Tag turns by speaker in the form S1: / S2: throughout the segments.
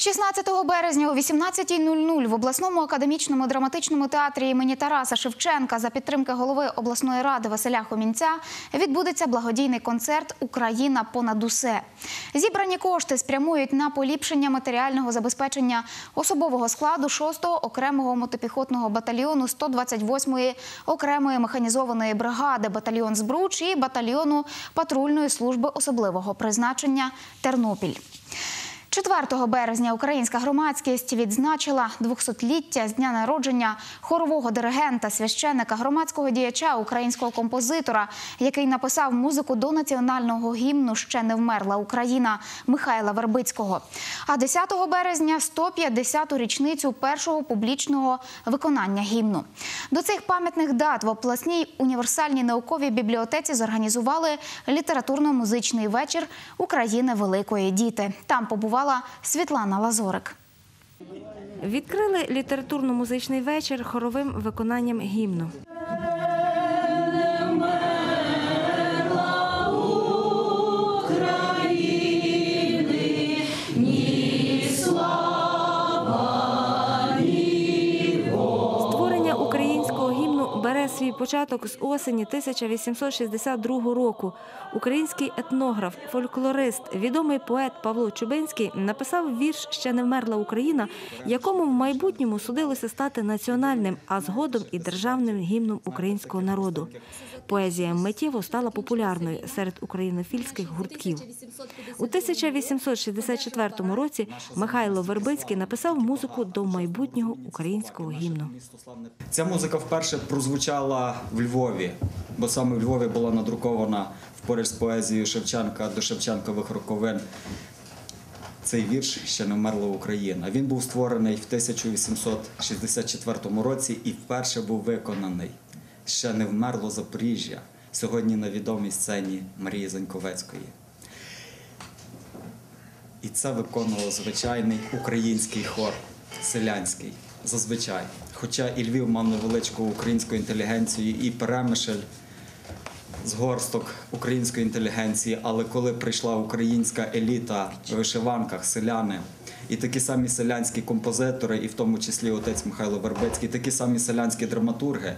S1: 16 березня о 18.00 в обласному академічному драматичному театрі імені Тараса Шевченка за підтримки голови обласної ради Василя Хомінця відбудеться благодійний концерт Україна понад усе. Зібрані кошти спрямують на поліпшення матеріального забезпечення особового складу 6-го окремого мотопіхотного батальйону 128-ї окремої механізованої бригади батальйон Збруч і батальйону патрульної служби особливого призначення Тернопіль. 4 березня українська громадськість відзначила 200-ліття з дня народження хорового диригента, священника, громадського діяча, українського композитора, який написав музику до національного гімну Ще не вмерла Україна Михайла Вербицького. А 10 березня 150-ту річницю першого публічного виконання гімну. До цих пам'ятних дат в обласній універсальній науковій бібліотеці зорганізували літературно-музичний вечір України Великої діти. Там побувала Світлана Лазорик.
S2: Відкрили літературно-музичний вечір хоровим виконанням гімну. Бере свій початок з осені 1862 року. Український етнограф, фольклорист, відомий поет Павло Чубинський написав вірш Ще не вмерла Україна, якому в майбутньому судилося стати національним, а згодом і державним гімном українського народу. Поезія миттєво стала популярною серед українофільських гуртків. У 1864 році Михайло Вербицький написав музику до майбутнього українського гімну.
S3: Ця музика вперше прозвучала в Львові, бо саме в Львові була надрукована впоряд з поезією Шевченка до Шевченкових роковин. Цей вірш ще не вмерла Україна. Він був створений в 1864 році і вперше був виконаний. Ще не вмерло Запоріжжя. Сьогодні на відомій сцені Марії Заньковецької. І це виконував звичайний український хор селянський. Зазвичай. Хоча і Львів мав невеличку українську інтелігенцію, і Перемишль з горсток української інтелігенції, але коли прийшла українська еліта в вишиванках, селяни, і такі самі селянські композитори, і в тому числі отець Михайло Вербицький, такі самі селянські драматурги,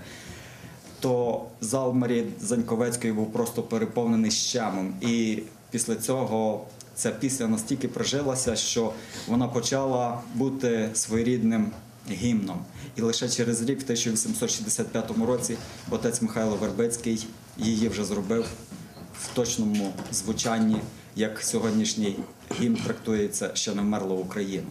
S3: то зал Марії Заньковецької був просто переповнений щемом. І після цього ця пісня настільки прижилася, що вона почала бути своєрідним гімном. І лише через рік, в 1865 році, отець Михайло Вербицький її вже зробив в точному звучанні, як сьогоднішній гімн трактується, що не вмерла Україна.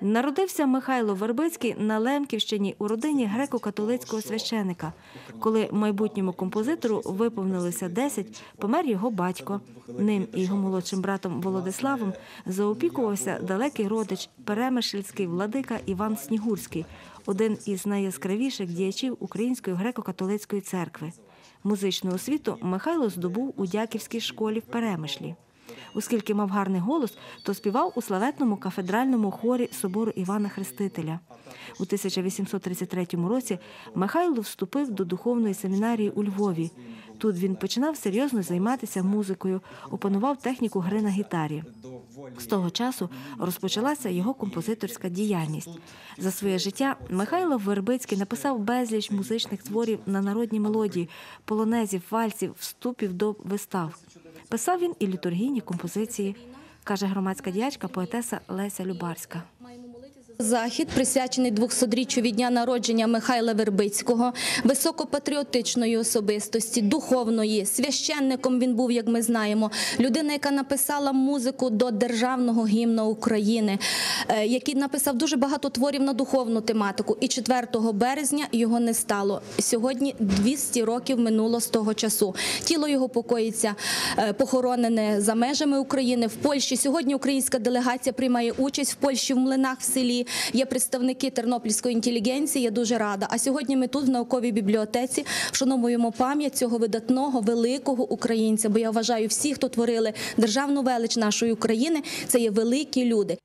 S2: Народився Михайло Вербицький на Лемківщині у родині греко-католицького священика. Коли майбутньому композитору виповнилося 10, помер його батько. Ним і його молодшим братом Володиславом заопікувався далекий родич, перемишльський владика Іван Снігурський, один із найяскравіших діячів Української греко-католицької церкви. Музичну освіту Михайло здобув у Дяківській школі в Перемишлі. Оскільки мав гарний голос, то співав у славетному кафедральному хорі собору Івана Хрестителя. У 1833 році Михайло вступив до духовної семінарії у Львові. Тут він починав серйозно займатися музикою, опанував техніку гри на гітарі. З того часу розпочалася його композиторська діяльність. За своє життя Михайло Вербицький написав безліч музичних творів на народні мелодії, полонезів, вальсів, вступів до вистав. Писав він і літургійні композиції, каже громадська діячка поетеса Леся Любарська.
S4: Захід присвячений 200-річчю від дня народження Михайла Вербицького, високопатріотичної особистості, духовної, священником він був, як ми знаємо, людина, яка написала музику до державного гімну України, е, який написав дуже багато творів на духовну тематику. І 4 березня його не стало. Сьогодні 200 років минуло з того часу. Тіло його покоїться е, похоронене за межами України в Польщі. Сьогодні українська делегація приймає участь в Польщі в млинах в селі. Є представники тернопільської інтелігенції. Я дуже рада. А сьогодні ми тут в науковій бібліотеці вшановуємо пам'ять цього видатного великого українця. Бо я вважаю, всі, хто творили державну велич нашої України, це є великі люди.